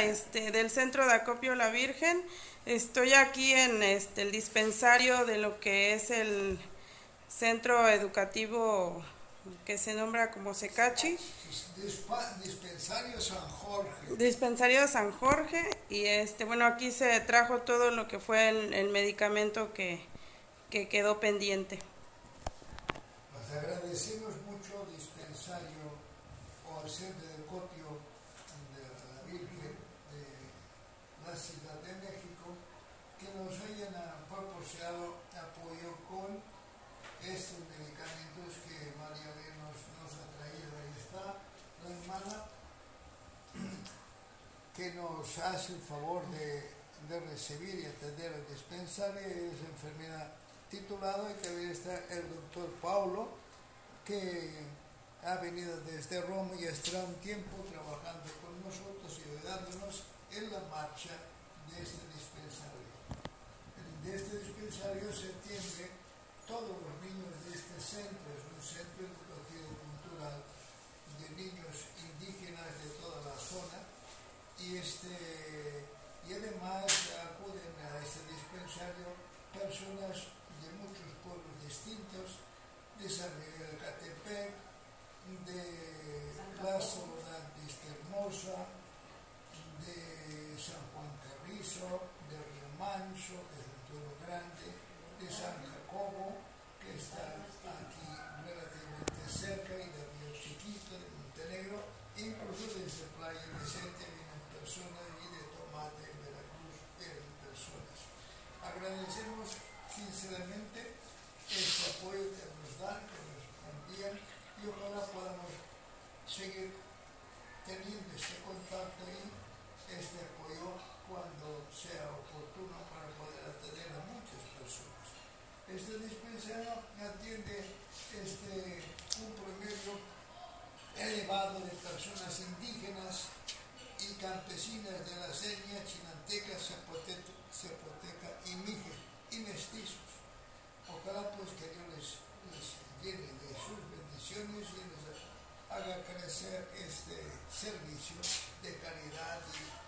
Este, del Centro de Acopio La Virgen. Estoy aquí en este, el dispensario de lo que es el centro educativo que se nombra como Secachi. Dispensario San Jorge. Dispensario San Jorge y este bueno aquí se trajo todo lo que fue el, medicamento que, que, quedó pendiente. Pues agradecemos mucho dispensario al centro de copio de la Virgen de la Ciudad de México que nos hayan apoyo con estos medicamentos que María B nos, ha traído. Ahí está la hermana que nos hace el favor de, recibir y atender al dispensario, es enfermera titulada y que está el doctor Paulo, que ha venido desde Roma y estará un tiempo trabajando con nosotros y ayudándonos en la marcha de este dispensario. Este dispensario se atiende todos los niños de este centro, es un centro educativo cultural de niños indígenas de toda la zona y, este, y además acuden a este dispensario personas de muchos pueblos distintos, de San Miguel Catepec, de Plaza Vista Hermosa, de San Juan Carrizo, de Río Manso, de Toro Grande, de San Jacobo, que está aquí relativamente cerca, y de Río Chiquito, de Montenegro, incluso desde Playa Vicente vienen personas y de Tomate, en Veracruz, vienen personas. Agradecemos sinceramente este apoyo que nos dan, que nos envían y ojalá podamos seguir teniendo este contacto y este apoyo Este dispensario atiende este, un promedio elevado de personas indígenas y campesinas de la etnias chinanteca, zapoteca y mije y mestizos. Ojalá pues que Dios les, les llene de sus y nos haga crecer este servicio de caridad y,